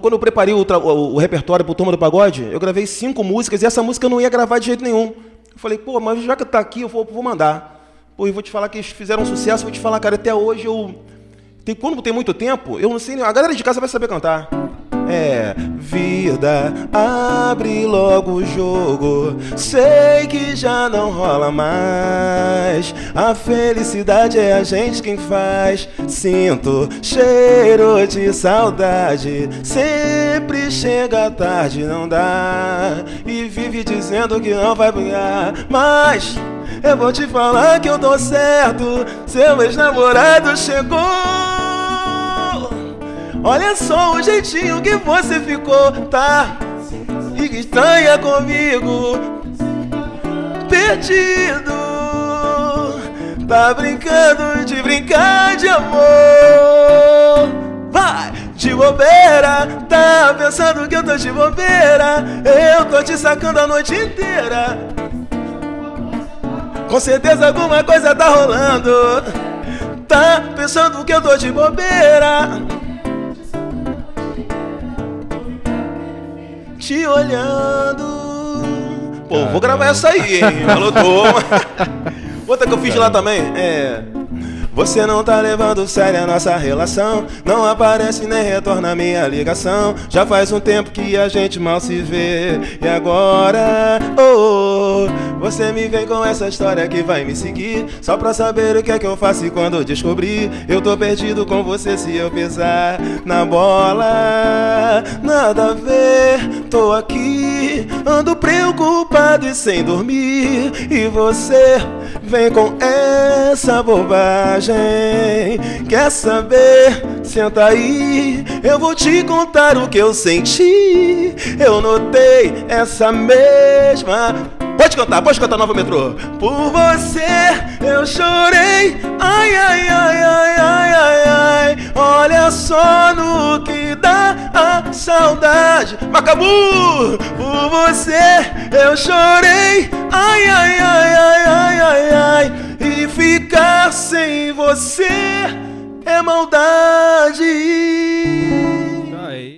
Quando eu preparei o, o, o repertório pro Turma do Pagode, eu gravei cinco músicas e essa música eu não ia gravar de jeito nenhum. Eu falei, pô, mas já que tá aqui, eu vou, vou mandar. Pô, e vou te falar que eles fizeram um sucesso, vou te falar, cara, até hoje eu. Tem, quando tem muito tempo, eu não sei. A galera de casa vai saber cantar. É, vida, abre logo o jogo. Sei que já não rola mais. A felicidade é a gente quem faz. Sinto cheiro de saudade. Sempre chega tarde, não dá. E vive dizendo que não vai brigar. Mas. Eu vou te falar que eu tô certo. Seu ex-namorado chegou. Olha só o jeitinho que você ficou, tá? Estranha comigo, perdido. Tá brincando de brincar de amor. Vai! De bobeira, tá pensando que eu tô de bobeira. Eu tô te sacando a noite inteira. Com certeza alguma coisa tá rolando. Tá pensando que eu tô de bobeira. Te olhando. Pô, vou gravar essa aí, hein? Falou, toma. Outra que eu fiz lá também é. Você não tá levando sério a nossa relação. Não aparece nem retorna minha ligação. Já faz um tempo que a gente mal se vê. E agora, você me vem com essa história que vai me seguir. Só pra saber o que é que eu faço e quando descobrir. Eu tô perdido com você se eu pisar na bola. Nada a ver, tô aqui. Ando preocupado e sem dormir. E você vem com essa bobagem. Quer saber? Senta aí, eu vou te contar o que eu senti. Eu notei essa mesma. Pode cantar, pode cantar nova metrô. Por você eu chorei. Ai, ai, ai, ai, ai, ai, ai. Olha só no que dá a saudade. Macabu, por você eu chorei. Ai, ai, ai, ai, ai, ai, ai. E ficar sem você é maldade.